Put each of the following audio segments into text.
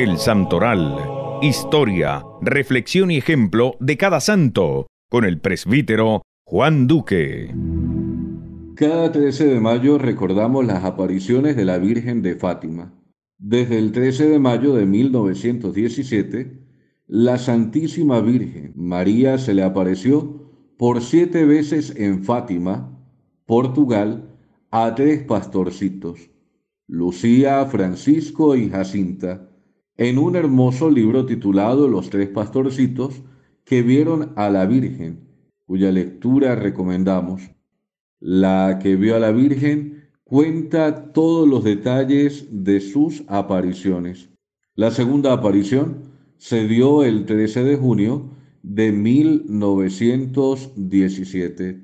El Santoral. Historia, reflexión y ejemplo de cada santo con el presbítero Juan Duque. Cada 13 de mayo recordamos las apariciones de la Virgen de Fátima. Desde el 13 de mayo de 1917, la Santísima Virgen María se le apareció por siete veces en Fátima, Portugal, a tres pastorcitos, Lucía, Francisco y Jacinta, en un hermoso libro titulado Los tres pastorcitos que vieron a la Virgen, cuya lectura recomendamos. La que vio a la Virgen cuenta todos los detalles de sus apariciones. La segunda aparición se dio el 13 de junio de 1917.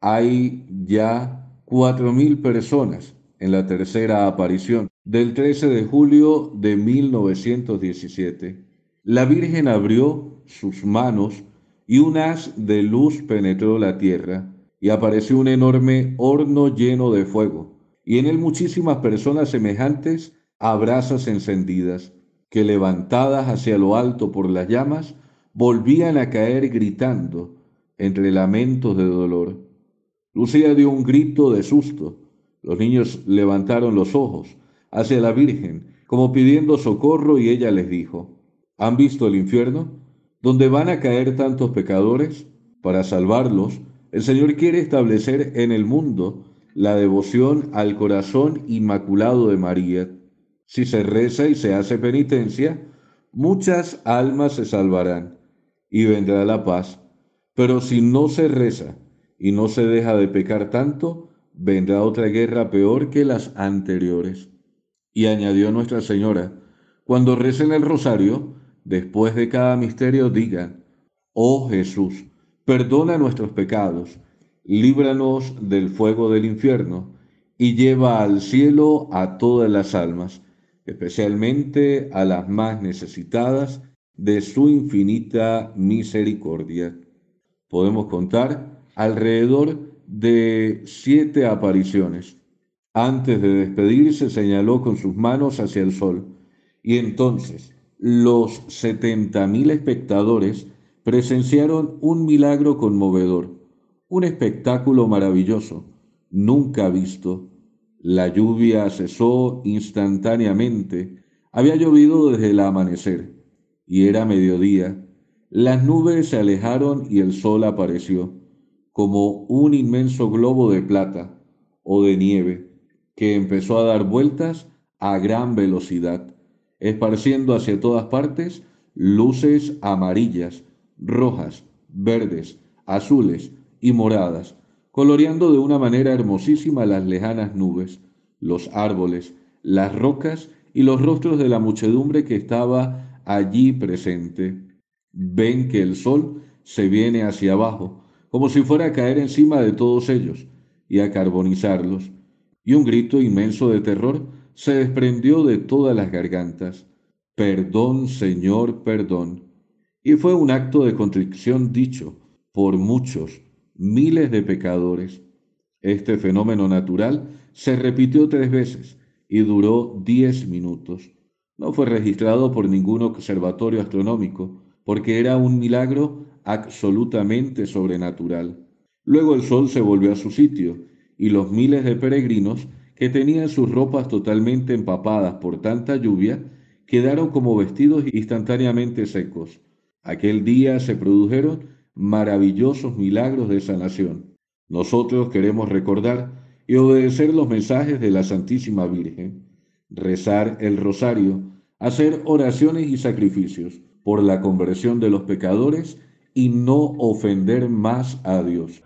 Hay ya cuatro mil personas en la tercera aparición del 13 de julio de 1917. La Virgen abrió sus manos y un haz de luz penetró la tierra y apareció un enorme horno lleno de fuego y en él muchísimas personas semejantes a brasas encendidas que levantadas hacia lo alto por las llamas volvían a caer gritando entre lamentos de dolor. Lucía dio un grito de susto. Los niños levantaron los ojos hacia la Virgen, como pidiendo socorro, y ella les dijo, ¿han visto el infierno? Donde van a caer tantos pecadores? Para salvarlos, el Señor quiere establecer en el mundo la devoción al corazón inmaculado de María. Si se reza y se hace penitencia, muchas almas se salvarán y vendrá la paz. Pero si no se reza y no se deja de pecar tanto, vendrá otra guerra peor que las anteriores. Y añadió Nuestra Señora, cuando recen el rosario, después de cada misterio digan, oh Jesús, perdona nuestros pecados, líbranos del fuego del infierno, y lleva al cielo a todas las almas, especialmente a las más necesitadas de su infinita misericordia. Podemos contar alrededor de siete apariciones antes de despedirse señaló con sus manos hacia el sol, y entonces los setenta mil espectadores presenciaron un milagro conmovedor, un espectáculo maravilloso, nunca visto. La lluvia cesó instantáneamente, había llovido desde el amanecer, y era mediodía. Las nubes se alejaron y el sol apareció, como un inmenso globo de plata o de nieve que empezó a dar vueltas a gran velocidad, esparciendo hacia todas partes luces amarillas, rojas, verdes, azules y moradas, coloreando de una manera hermosísima las lejanas nubes, los árboles, las rocas y los rostros de la muchedumbre que estaba allí presente. Ven que el sol se viene hacia abajo, como si fuera a caer encima de todos ellos y a carbonizarlos, y un grito inmenso de terror se desprendió de todas las gargantas. Perdón, Señor, perdón. Y fue un acto de contrición dicho por muchos, miles de pecadores. Este fenómeno natural se repitió tres veces y duró diez minutos. No fue registrado por ningún observatorio astronómico, porque era un milagro absolutamente sobrenatural. Luego el sol se volvió a su sitio y los miles de peregrinos que tenían sus ropas totalmente empapadas por tanta lluvia quedaron como vestidos instantáneamente secos. Aquel día se produjeron maravillosos milagros de sanación. Nosotros queremos recordar y obedecer los mensajes de la Santísima Virgen, rezar el rosario, hacer oraciones y sacrificios por la conversión de los pecadores y no ofender más a Dios.